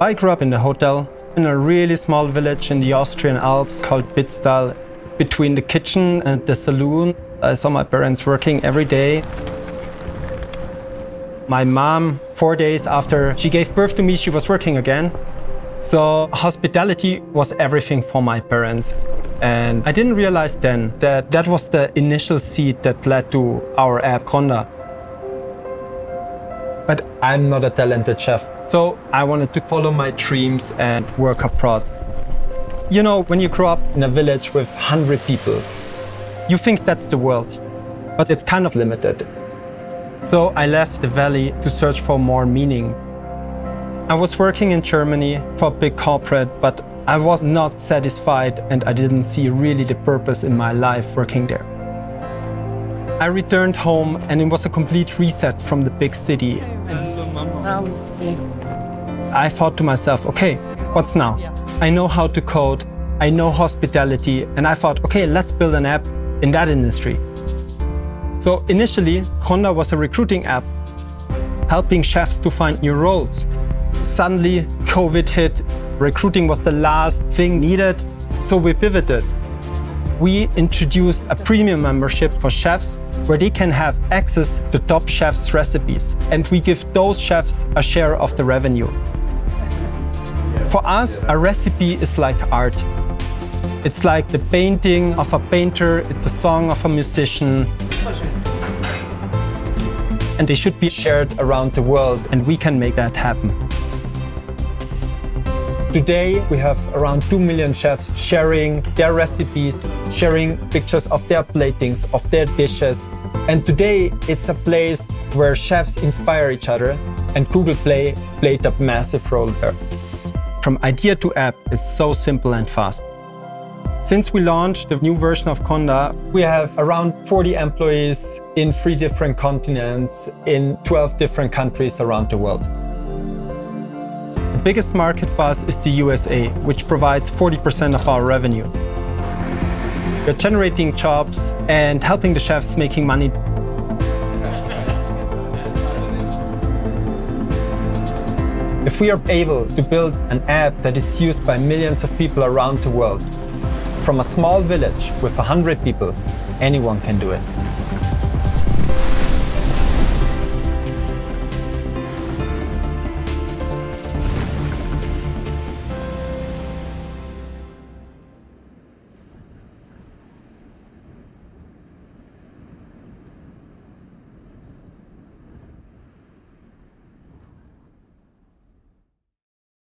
I grew up in the hotel in a really small village in the Austrian Alps called Pitztal. Between the kitchen and the saloon, I saw my parents working every day. My mom, four days after she gave birth to me, she was working again. So hospitality was everything for my parents. And I didn't realize then that that was the initial seed that led to our app, Gronda. But I'm not a talented chef. So I wanted to follow my dreams and work abroad. You know, when you grow up in a village with 100 people, you think that's the world, but it's kind of limited. So I left the valley to search for more meaning. I was working in Germany for a big corporate, but I was not satisfied and I didn't see really the purpose in my life working there. I returned home and it was a complete reset from the big city. I thought to myself, okay, what's now? I know how to code, I know hospitality, and I thought, okay, let's build an app in that industry. So initially, Gronda was a recruiting app, helping chefs to find new roles. Suddenly, COVID hit, recruiting was the last thing needed, so we pivoted. We introduced a premium membership for chefs where they can have access to top chefs' recipes, and we give those chefs a share of the revenue. For us, a recipe is like art. It's like the painting of a painter, it's a song of a musician. And they should be shared around the world, and we can make that happen. Today, we have around 2 million chefs sharing their recipes, sharing pictures of their platings, of their dishes. And today, it's a place where chefs inspire each other, and Google Play played a massive role there. From idea to app, it's so simple and fast. Since we launched the new version of Gronda, we have around 40 employees in three different continents, in 12 different countries around the world biggest market for us is the USA, which provides 40% of our revenue. We're generating jobs and helping the chefs making money. If we are able to build an app that is used by millions of people around the world, from a small village with 100 people, anyone can do it.